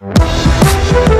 Música